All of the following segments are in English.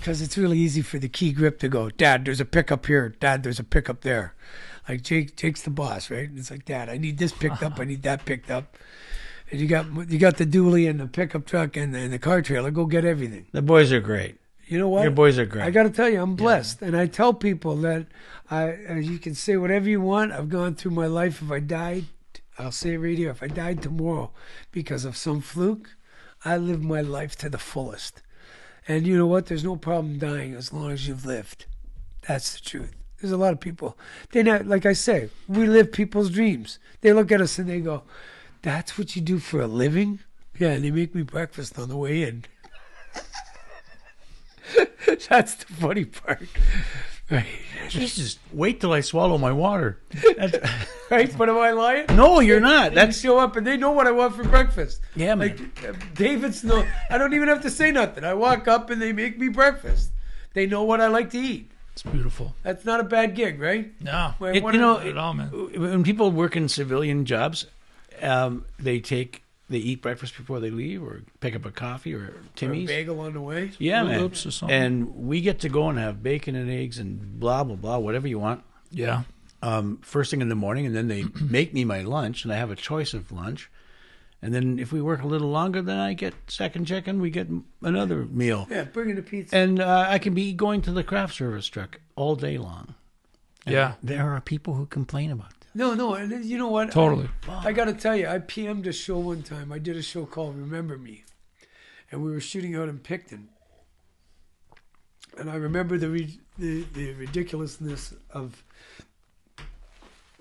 because it's really easy for the key grip to go, Dad, there's a pickup here. Dad, there's a pickup there. Like Jake, Jake's the boss, right? And it's like, Dad, I need this picked up. I need that picked up. And you got you got the dually and the pickup truck and the, and the car trailer. Go get everything. The boys are great. You know what? Your boys are great. I got to tell you, I'm blessed, and I tell people that I, as you can say whatever you want. I've gone through my life. If I died, I'll say it right here. If I died tomorrow because of some fluke, I live my life to the fullest. And you know what? There's no problem dying as long as you've lived. That's the truth. There's a lot of people. They not like I say. We live people's dreams. They look at us and they go, "That's what you do for a living." Yeah, and they make me breakfast on the way in. That's the funny part. Right. Jesus, wait till I swallow my water. That's- Right? But am I lying? no, you're not. They That's show up and they know what I want for breakfast. yeah, man. Like uh, David's no, I don't even have to say nothing. I walk up and they make me breakfast. They know what I like to eat. It's beautiful. That's not a bad gig, right? No, It- you know, all, man. when people work in civilian jobs, um, they take they eat breakfast before they leave, or pick up a coffee or or a Timmy's. bagel on the way. Yeah, man. Or something. And we get to go and have bacon and eggs and blah blah blah, whatever you want. Yeah. Um, first thing in the morning, and then they make me my lunch, and I have a choice of lunch. And then if we work a little longer, then I get second check, and we get another meal. Yeah, bring in the pizza. And uh, I can be going to the craft service truck all day long. And Yeah. there are people who complain about that. No, no, and you know what? Totally. I got to tell you, I PM'd a show one time. I did a show called Remember Me, and we were shooting out in Picton. And I remember the re- the, the ridiculousness of.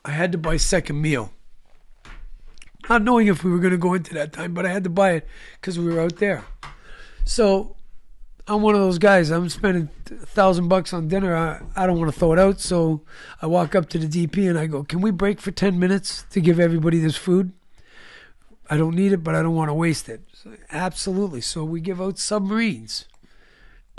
I had to buy second meal. Not knowing if we were going to go into that time, but I had to buy it because we were out there. So I'm one of those guys. I'm spending a thousand bucks on dinner. I, I don't want to throw it out. So I walk up to the DP and I go, Can we break for 10 minutes to give everybody this food? I don't need it, but I don't want to waste it. So, absolutely. So we give out submarines.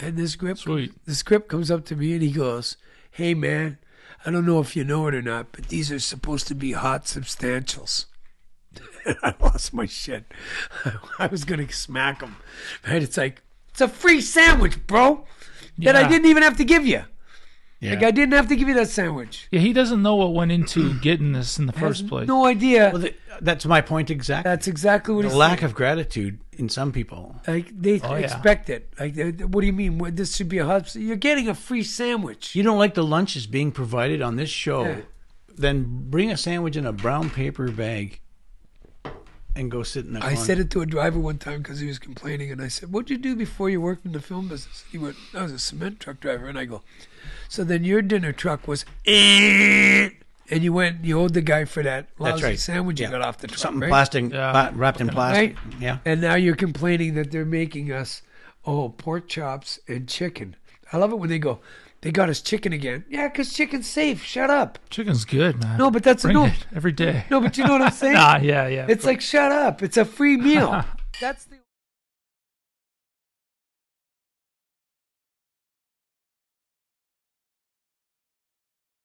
And this grip, Sweet. the script comes up to me and he goes, Hey man, I don't know if you know it or not, but these are supposed to be hot substantials. I lost my shit. I was going to smack him. Right? It's like, it's a free sandwich, bro, that I didn't even have to give you. Yeah. Like, I didn't have to give you that sandwich. Yeah, he doesn't know what went into getting this in the Has first place. No idea. well, th- that's my point exactly. That's exactly what the he's lack saying. of gratitude in some people. Like they Oh, yeah. expect it. Like, uh, what do you mean? This should be a hot. You're getting a free sandwich. You don't like the lunches being provided on this show, Yeah. then bring a sandwich in a brown paper bag and go sit in the I corner. said it to a driver one time because he was complaining, and I said, "What'd you do before you worked in the film business?" He went, "I was a cement truck driver," and I go, "So then your dinner truck was." "Eh," And you went, you owed the guy for that lousy That's right. sandwich Yeah. you got off the truck, Something right? plastic Yeah. pla- wrapped in plastic. Yeah. And now you're complaining that they're making us, oh, pork chops and chicken. I love it when they go, they got us chicken again. Yeah, because chicken's safe. Shut up. Chicken's good, man. No, but that's Bring no, every day. no, but you know what I'm saying? Nah, yeah, yeah. It's like shut up. It's a free meal. That's the